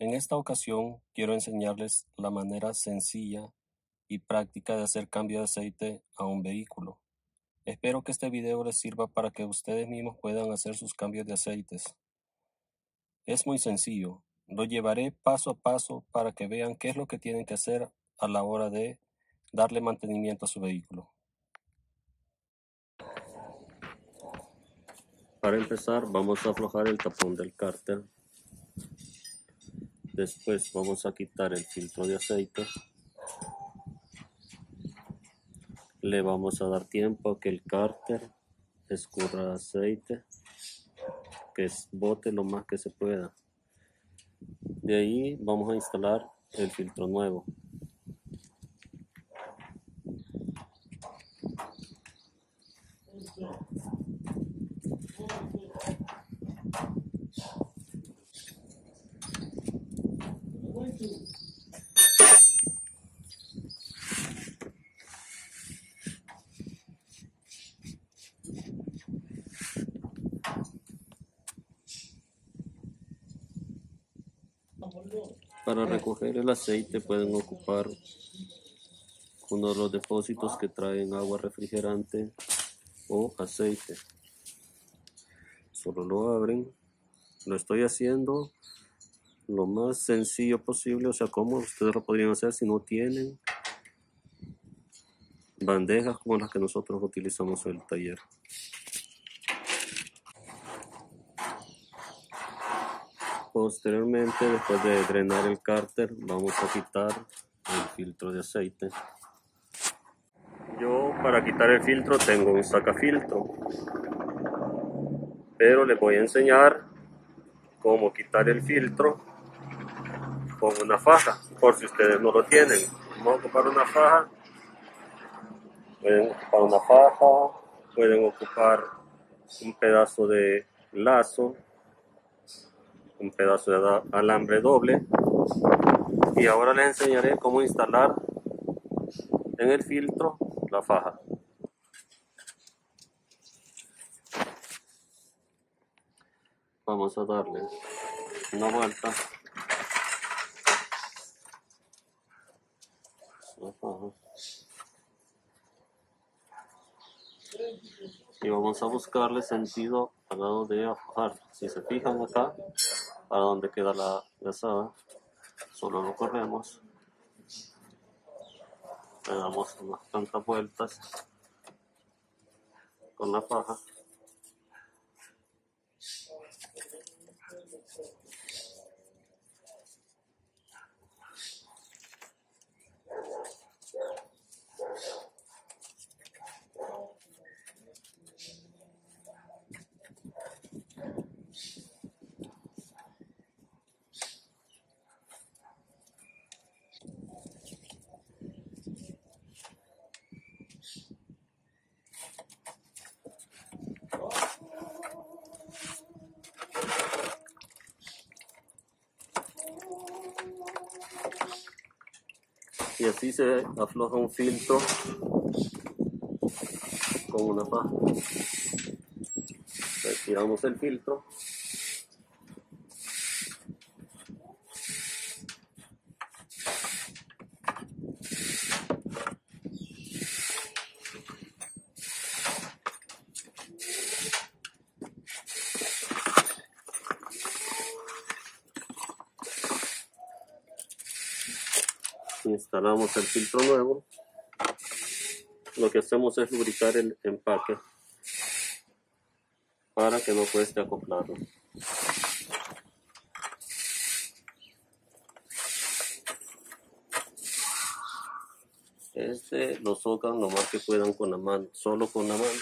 En esta ocasión quiero enseñarles la manera sencilla y práctica de hacer cambio de aceite a un vehículo. Espero que este video les sirva para que ustedes mismos puedan hacer sus cambios de aceites. Es muy sencillo, lo llevaré paso a paso para que vean qué es lo que tienen que hacer a la hora de darle mantenimiento a su vehículo. Para empezar vamos a aflojar el tapón del cárter Después vamos a quitar el filtro de aceite. Le vamos a dar tiempo a que el cárter escurra aceite, que bote lo más que se pueda. De ahí vamos a instalar el filtro nuevo. Para recoger el aceite pueden ocupar uno de los depósitos que traen agua refrigerante o aceite. Solo lo abren. Lo estoy haciendo lo más sencillo posible, o sea, como ustedes lo podrían hacer si no tienen bandejas como las que nosotros utilizamos en el taller. Posteriormente, después de drenar el cárter, vamos a quitar el filtro de aceite. Yo para quitar el filtro tengo un sacafiltro, pero les voy a enseñar cómo quitar el filtro con una faja, por si ustedes no lo tienen. Vamos a ocupar una faja, pueden ocupar una faja, pueden ocupar un pedazo de lazo, un pedazo de alambre doble y ahora les enseñaré cómo instalar en el filtro la faja. Vamos a darle una vuelta y vamos a buscarle sentido al lado de aflojar. Si se fijan acá, para donde queda la gasada, solo lo corremos, le damos unas tantas vueltas con la paja y así se afloja un filtro con una faja. Retiramos el filtro instalamos el filtro nuevo, lo que hacemos es lubricar el empaque para que no cueste acoplarlo. Este lo socan lo más que puedan con la mano, solo con la mano.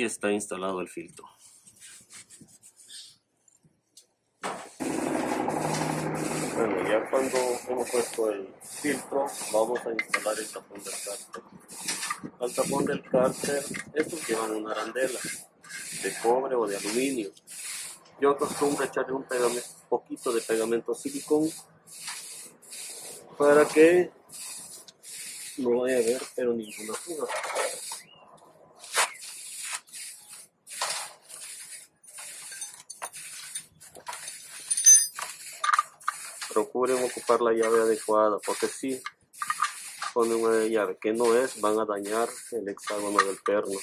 Y está instalado el filtro. Bueno, ya cuando hemos puesto el filtro, vamos a instalar el tapón del cárter. Al tapón del cárter, estos llevan una arandela de cobre o de aluminio. yo acostumbro echarle un poquito de pegamento silicón para que no vaya a haber pero ninguna fuga. Procuren ocupar la llave adecuada porque si ponen una llave que no es, van a dañar el hexágono del perno.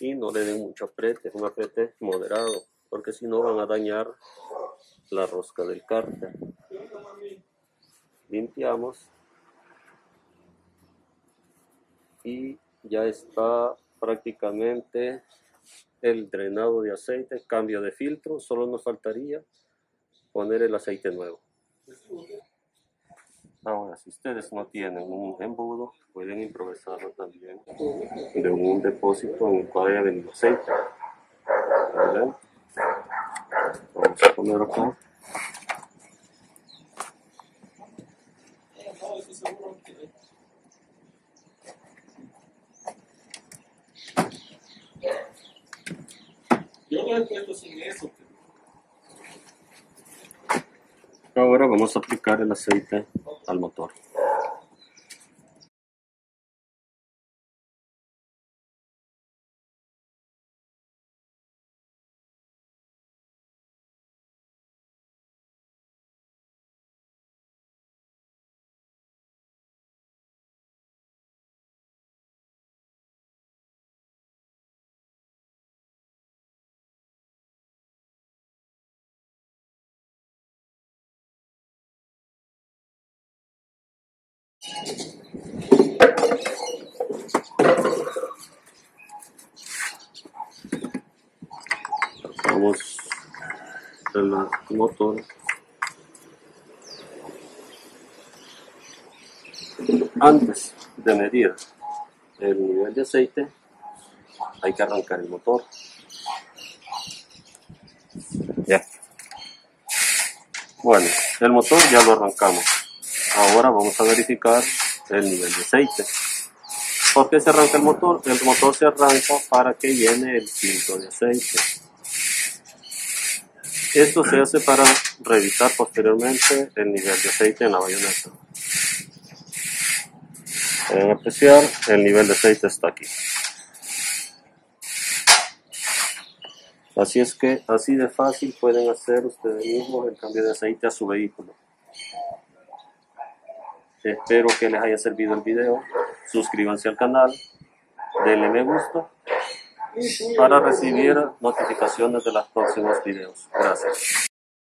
Y no le den mucho aprete, un aprete moderado, porque si no van a dañar la rosca del cárter. Limpiamos y ya está prácticamente el drenado de aceite, cambio de filtro, solo nos faltaría poner el aceite nuevo. Ahora, si ustedes no tienen un embudo, pueden improvisarlo también de un depósito en el cual haya venido aceite. Vamos a poner acá. Yo lo he puesto sin eso. Ahora vamos a aplicar el aceite al motor. Vamos el motor. Antes de medir el nivel de aceite, hay que arrancar el motor. Ya. Bueno, el motor ya lo arrancamos. Ahora vamos a verificar el nivel de aceite. ¿Por qué se arranca el motor? El motor se arranca para que llene el filtro de aceite. Esto se hace para revisar posteriormente el nivel de aceite en la bayoneta. En apreciar, el nivel de aceite está aquí. Así es que, así de fácil pueden hacer ustedes mismos el cambio de aceite a su vehículo. Espero que les haya servido el video. Suscríbanse al canal, denle me gusta para recibir notificaciones de los próximos videos. Gracias.